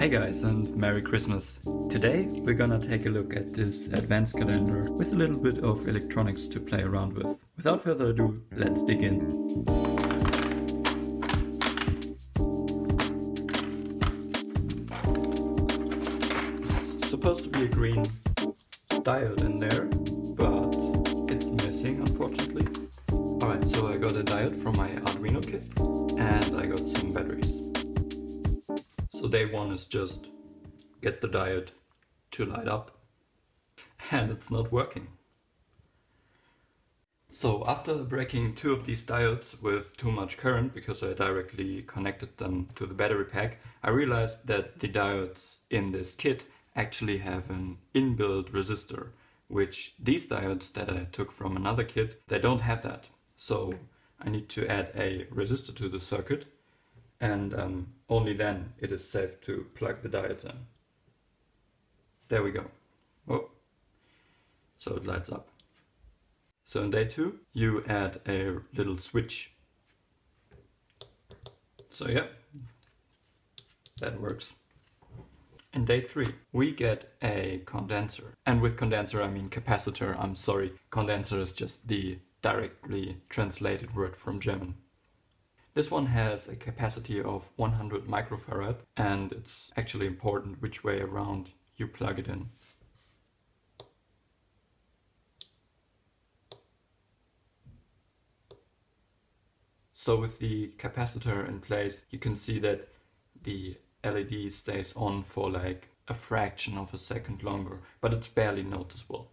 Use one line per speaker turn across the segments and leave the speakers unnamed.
Hey guys and Merry Christmas! Today we're gonna take a look at this advents calendar with a little bit of electronics to play around with. Without further ado, let's dig in. It's supposed to be a green diode in there, but it's missing unfortunately. Alright, so I got a diode from my Arduino kit and I got some batteries. So day one is just get the diode to light up and it's not working. So after breaking two of these diodes with too much current because I directly connected them to the battery pack, I realized that the diodes in this kit actually have an inbuilt resistor, which these diodes that I took from another kit, they don't have that. So I need to add a resistor to the circuit and um, only then it is safe to plug the in. There we go. Oh, so it lights up. So in day two, you add a little switch. So yeah, that works. In day three, we get a condenser. And with condenser, I mean capacitor. I'm sorry, condenser is just the directly translated word from German. This one has a capacity of 100 microfarad and it's actually important which way around you plug it in. So with the capacitor in place you can see that the LED stays on for like a fraction of a second longer, but it's barely noticeable.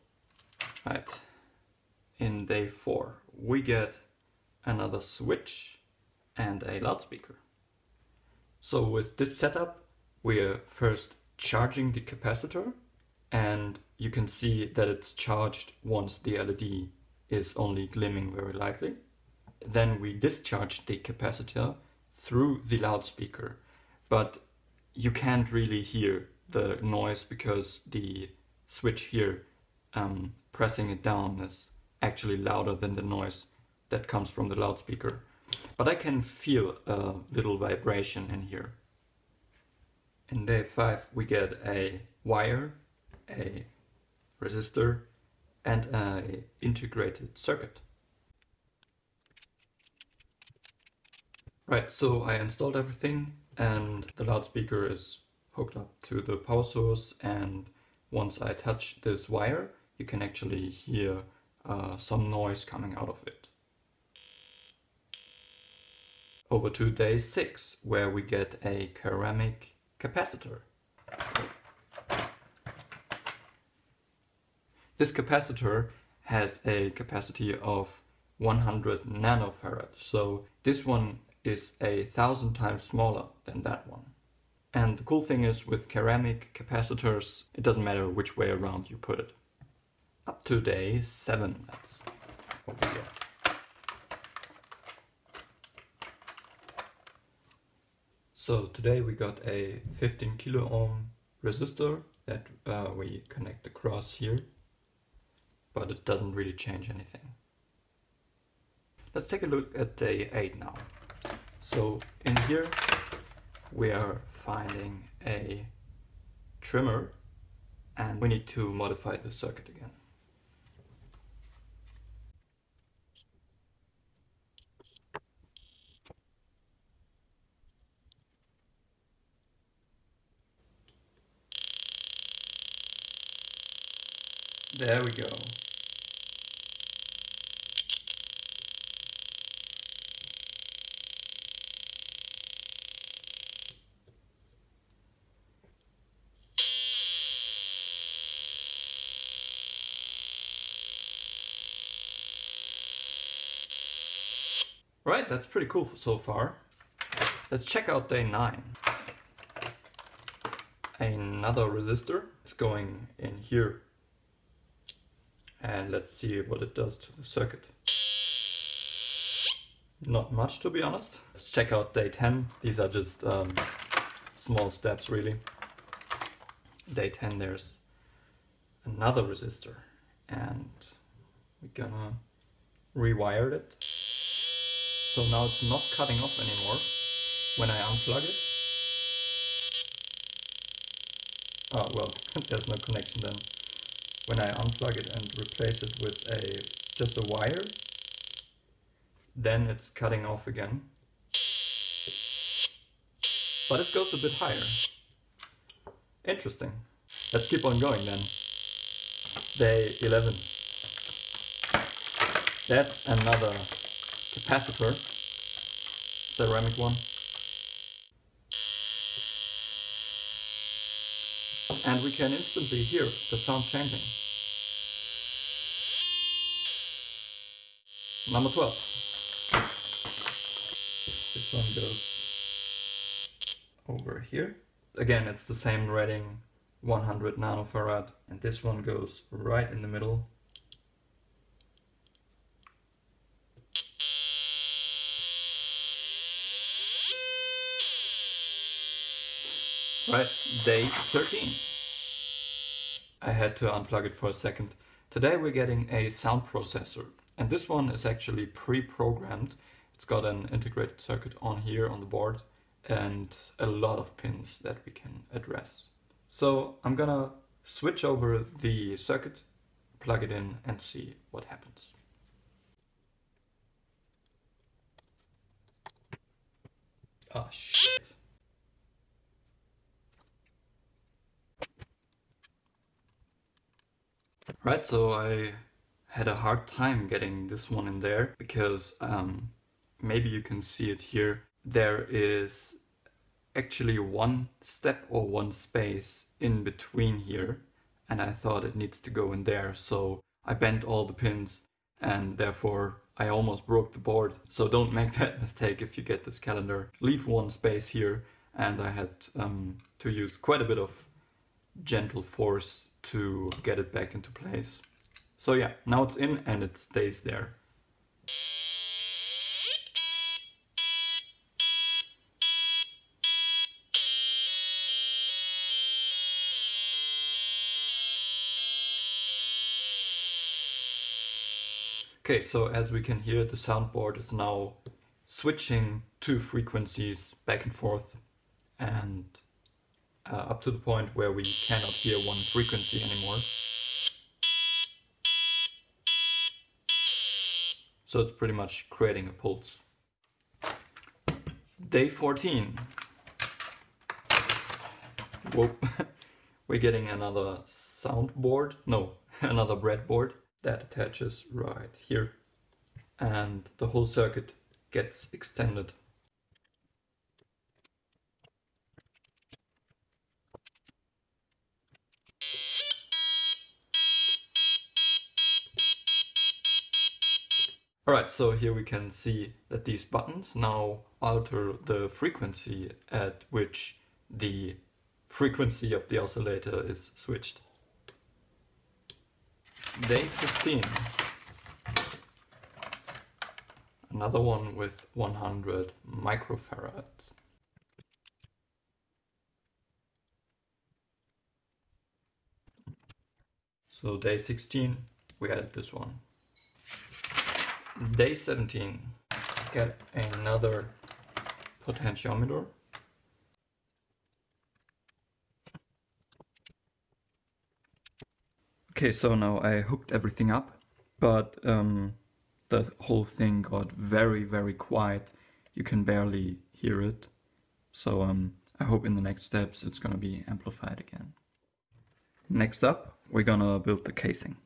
Right, in day 4 we get another switch and a loudspeaker. So with this setup, we're first charging the capacitor and you can see that it's charged once the LED is only glimming very lightly. Then we discharge the capacitor through the loudspeaker, but you can't really hear the noise because the switch here um, pressing it down is actually louder than the noise that comes from the loudspeaker. But I can feel a little vibration in here. In day 5 we get a wire, a resistor and an integrated circuit. Right, so I installed everything and the loudspeaker is hooked up to the power source and once I touch this wire you can actually hear uh, some noise coming out of it over to day 6 where we get a ceramic capacitor. This capacitor has a capacity of 100 nanofarad, so this one is a thousand times smaller than that one. And the cool thing is with ceramic capacitors, it doesn't matter which way around you put it. Up to day 7, that's we So today we got a 15 kilo ohm resistor that uh, we connect across here, but it doesn't really change anything. Let's take a look at day 8 now. So in here we are finding a trimmer and we need to modify the circuit again. There we go. Right, that's pretty cool so far. Let's check out day 9. Another resistor. It's going in here and let's see what it does to the circuit. Not much to be honest. Let's check out day 10. These are just um, small steps really. Day 10 there's another resistor and we're gonna rewire it. So now it's not cutting off anymore when I unplug it. Oh, well, there's no connection then. When I unplug it and replace it with a just a wire, then it's cutting off again. But it goes a bit higher. Interesting. Let's keep on going then. Day 11. That's another capacitor, ceramic one. And we can instantly hear the sound changing. Number 12. This one goes over here. Again, it's the same rating, 100 nanofarad, and this one goes right in the middle. Right, day 13. I had to unplug it for a second. Today we're getting a sound processor, and this one is actually pre-programmed. It's got an integrated circuit on here on the board and a lot of pins that we can address. So I'm gonna switch over the circuit, plug it in and see what happens. Oh shit. Right, so I had a hard time getting this one in there because um, maybe you can see it here. There is actually one step or one space in between here and I thought it needs to go in there so I bent all the pins and therefore I almost broke the board. So don't make that mistake if you get this calendar. Leave one space here and I had um, to use quite a bit of gentle force to get it back into place. So yeah, now it's in and it stays there. Okay, so as we can hear, the soundboard is now switching two frequencies back and forth and uh, up to the point where we cannot hear one frequency anymore. So it's pretty much creating a pulse. Day 14. Whoa. We're getting another soundboard. No, another breadboard that attaches right here and the whole circuit gets extended. Alright, so here we can see that these buttons now alter the frequency at which the frequency of the oscillator is switched. Day 15. Another one with 100 microfarads. So day 16, we added this one. Day 17, get another potentiometer. Okay, so now I hooked everything up, but um, the whole thing got very, very quiet. You can barely hear it. So um, I hope in the next steps it's gonna be amplified again. Next up, we're gonna build the casing.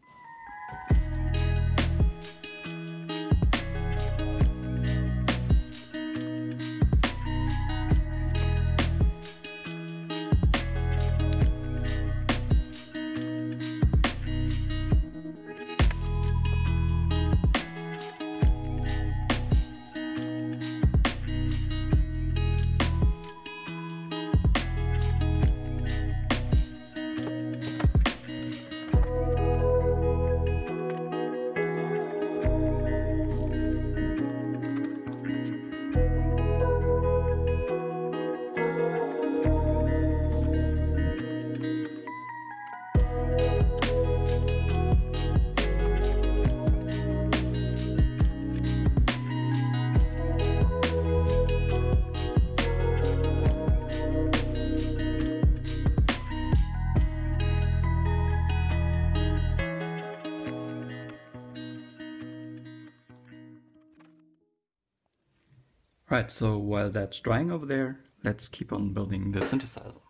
Right, so while that's drying over there, let's keep on building the synthesizer.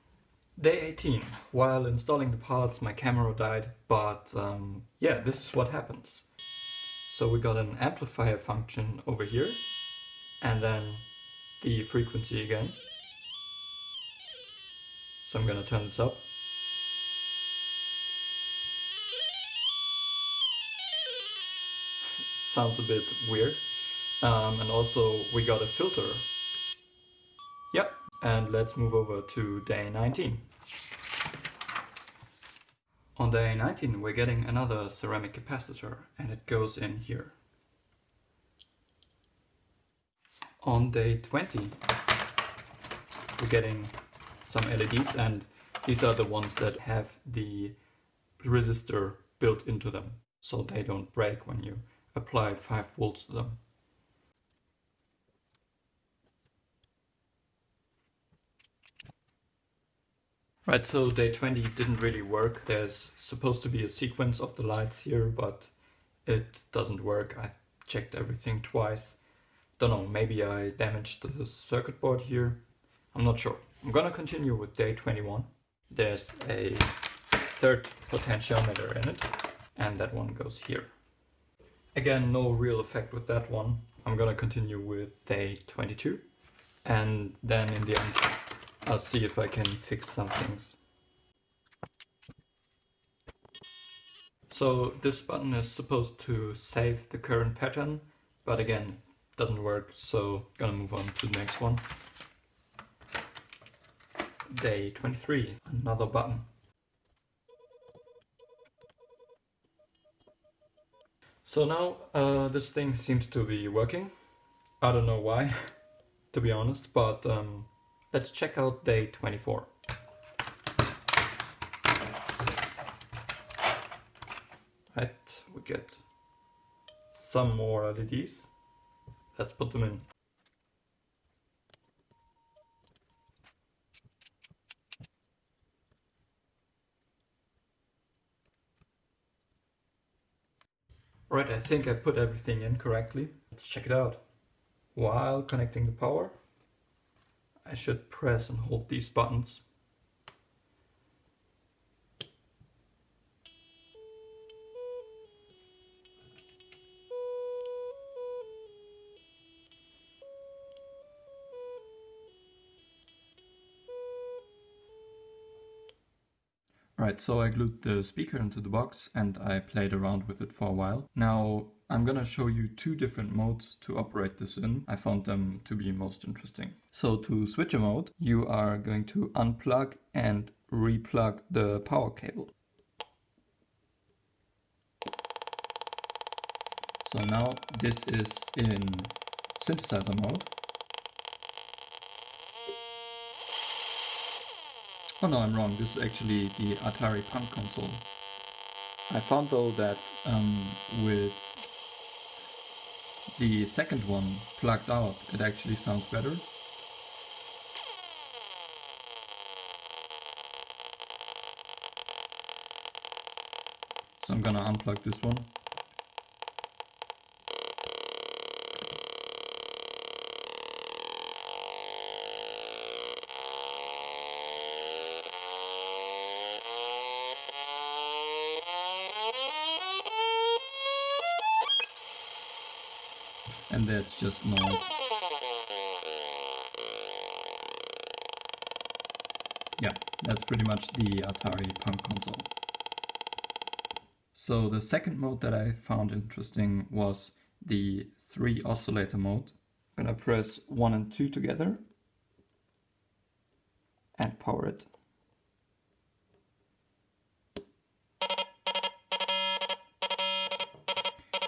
Day 18. While installing the parts, my camera died, but um, yeah, this is what happens. So we got an amplifier function over here, and then the frequency again. So I'm gonna turn this up. Sounds a bit weird. Um, and also we got a filter. Yep, and let's move over to day 19. On day 19 we're getting another ceramic capacitor and it goes in here. On day 20 we're getting some LEDs and these are the ones that have the resistor built into them so they don't break when you apply 5 volts to them. Right, so day 20 didn't really work. There's supposed to be a sequence of the lights here, but it doesn't work. I checked everything twice. Don't know, maybe I damaged the circuit board here. I'm not sure. I'm gonna continue with day 21. There's a third potentiometer in it, and that one goes here. Again, no real effect with that one. I'm gonna continue with day 22, and then in the end, I'll see if I can fix some things. So this button is supposed to save the current pattern, but again, doesn't work, so gonna move on to the next one. Day 23, another button. So now uh, this thing seems to be working. I don't know why, to be honest, but um, Let's check out day 24. Right, we get some more LEDs. Let's put them in. Right, I think I put everything in correctly. Let's check it out. While connecting the power, I should press and hold these buttons. Right, so I glued the speaker into the box and I played around with it for a while. Now I'm gonna show you two different modes to operate this in. I found them to be most interesting. So to switch a mode, you are going to unplug and replug the power cable. So now this is in synthesizer mode. Oh no, I'm wrong. This is actually the Atari Punk console. I found though that um, with the second one plugged out, it actually sounds better. So I'm gonna unplug this one. That's just noise. Yeah, that's pretty much the Atari Punk console. So the second mode that I found interesting was the three oscillator mode. I'm gonna press one and two together and power it.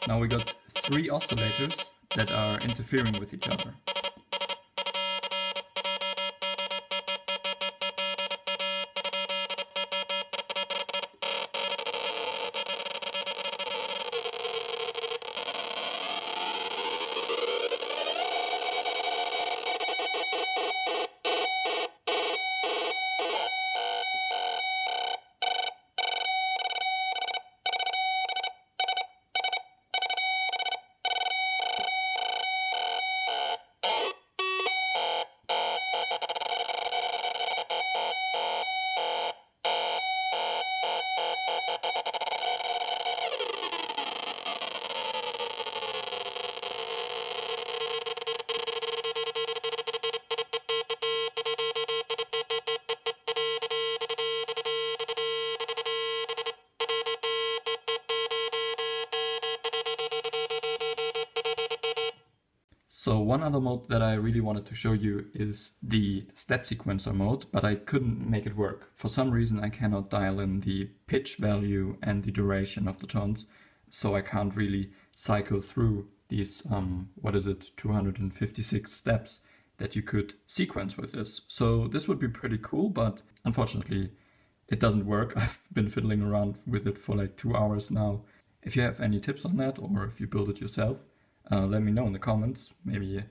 Now we got three oscillators that are interfering with each other. So one other mode that I really wanted to show you is the step sequencer mode, but I couldn't make it work. For some reason I cannot dial in the pitch value and the duration of the tones, so I can't really cycle through these, um, what is it, 256 steps that you could sequence with this. So this would be pretty cool, but unfortunately it doesn't work. I've been fiddling around with it for like two hours now. If you have any tips on that or if you build it yourself, uh, let me know in the comments. Maybe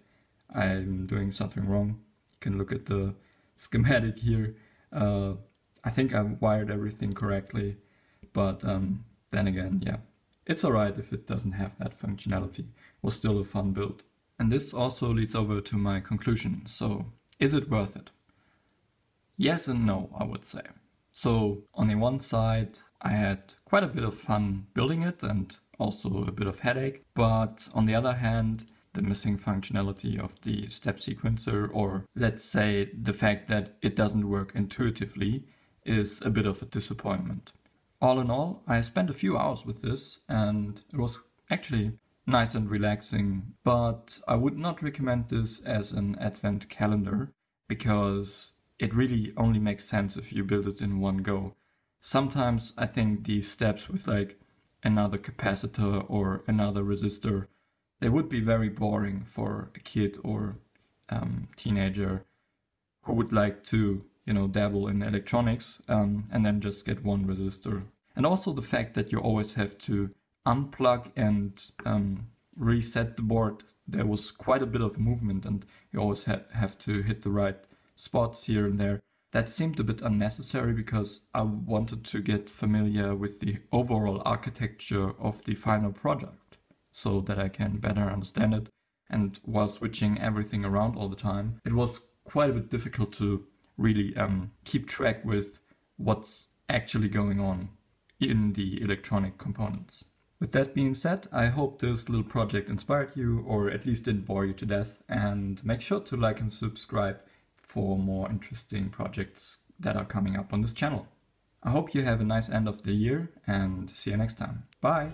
I'm doing something wrong. You can look at the schematic here. Uh, I think I've wired everything correctly, but um, then again, yeah, it's alright if it doesn't have that functionality. It was still a fun build. And this also leads over to my conclusion. So, is it worth it? Yes and no, I would say. So, on the one side, I had quite a bit of fun building it and also a bit of headache. But on the other hand, the missing functionality of the step sequencer, or let's say the fact that it doesn't work intuitively, is a bit of a disappointment. All in all, I spent a few hours with this and it was actually nice and relaxing, but I would not recommend this as an advent calendar because it really only makes sense if you build it in one go. Sometimes I think these steps with like another capacitor or another resistor, they would be very boring for a kid or um, teenager who would like to, you know, dabble in electronics um, and then just get one resistor. And also the fact that you always have to unplug and um, reset the board. There was quite a bit of movement, and you always ha- have to hit the right spots here and there. That seemed a bit unnecessary because I wanted to get familiar with the overall architecture of the final product so that I can better understand it. And while switching everything around all the time, it was quite a bit difficult to really um, keep track with what's actually going on in the electronic components. With that being said, I hope this little project inspired you or at least didn't bore you to death and make sure to like and subscribe for more interesting projects that are coming up on this channel. I hope you have a nice end of the year and see you next time. Bye!